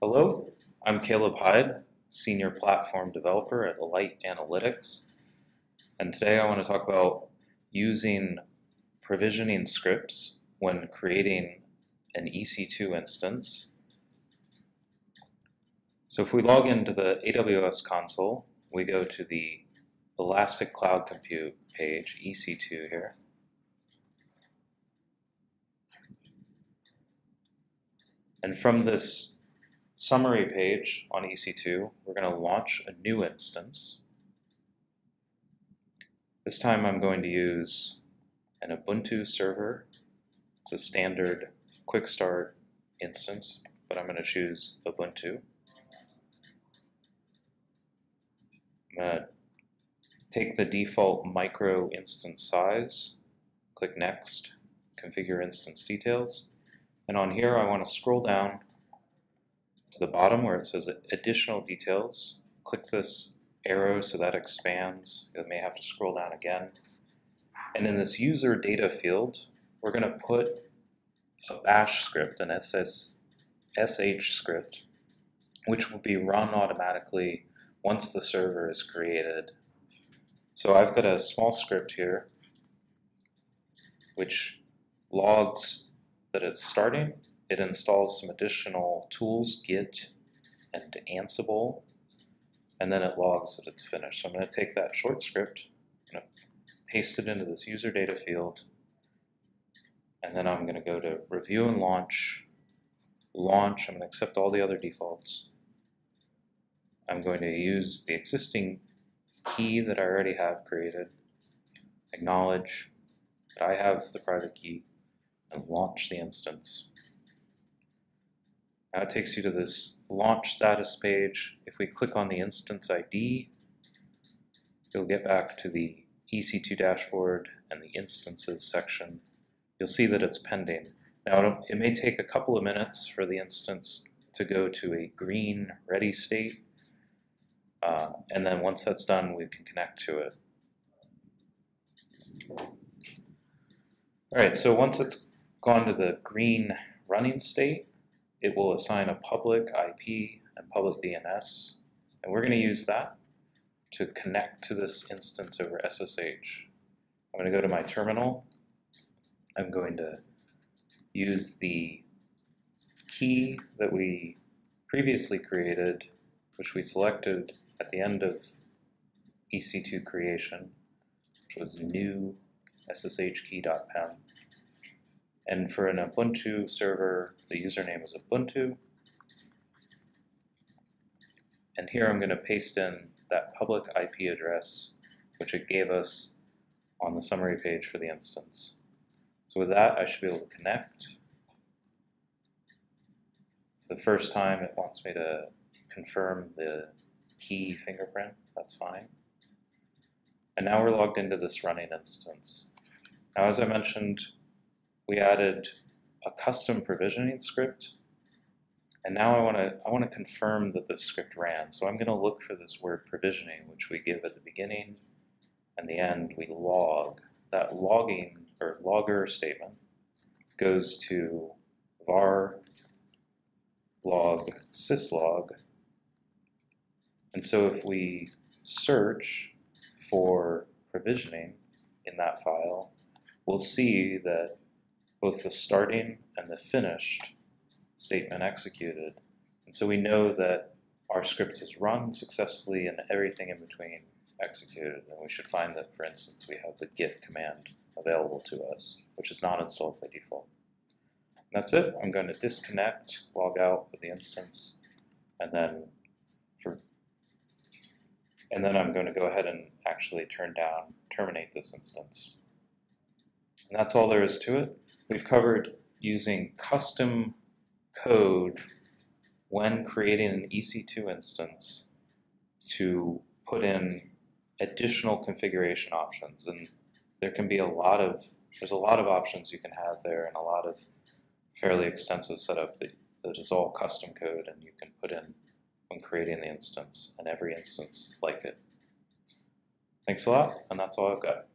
Hello, I'm Caleb Hyde, Senior Platform Developer at Alight Analytics. And today I want to talk about using provisioning scripts when creating an EC2 instance. So if we log into the AWS console, we go to the Elastic Cloud Compute page, EC2 here. And from this summary page on EC2, we're going to launch a new instance. This time I'm going to use an Ubuntu server. It's a standard quick start instance, but I'm going to choose Ubuntu. I'm going to take the default micro instance size, click Next, configure instance details, and on here I want to scroll down to the bottom where it says additional details. Click this arrow so that expands. You may have to scroll down again. And in this user data field, we're going to put a bash script, an SS, SH script, which will be run automatically once the server is created. So I've got a small script here which logs that it's starting. It installs some additional tools, Git and Ansible, and then it logs that it's finished. So I'm going to take that short script, I'm going to paste it into this user data field, and then I'm going to go to review and launch, launch, I'm going to accept all the other defaults. I'm going to use the existing key that I already have created, acknowledge that I have the private key, and launch the instance. Now it takes you to this launch status page. If we click on the instance ID, you'll get back to the EC2 dashboard and the instances section. You'll see that it's pending. Now it may take a couple of minutes for the instance to go to a green ready state. Uh, and then once that's done, we can connect to it. All right, so once it's gone to the green running state, it will assign a public IP and public DNS, and we're going to use that to connect to this instance over SSH. I'm going to go to my terminal. I'm going to use the key that we previously created, which we selected at the end of EC2 creation, which was new sshkey.pem. And for an Ubuntu server, the username is Ubuntu. And here I'm going to paste in that public IP address, which it gave us on the summary page for the instance. So with that, I should be able to connect. The first time it wants me to confirm the key fingerprint, that's fine. And now we're logged into this running instance. Now as I mentioned, we added a custom provisioning script. And now I want to I want to confirm that this script ran. So I'm going to look for this word provisioning, which we give at the beginning and the end. We log that logging or logger statement goes to var log syslog. And so if we search for provisioning in that file, we'll see that both the starting and the finished statement executed. And so we know that our script is run successfully and everything in between executed. And we should find that, for instance, we have the git command available to us, which is not installed by default. And that's it. I'm going to disconnect, log out of the instance, and then for and then I'm going to go ahead and actually turn down, terminate this instance. And that's all there is to it. We've covered using custom code when creating an EC2 instance to put in additional configuration options. And there can be a lot of, there's a lot of options you can have there and a lot of fairly extensive setup that, that is all custom code and you can put in when creating the instance and every instance like it. Thanks a lot, and that's all I've got.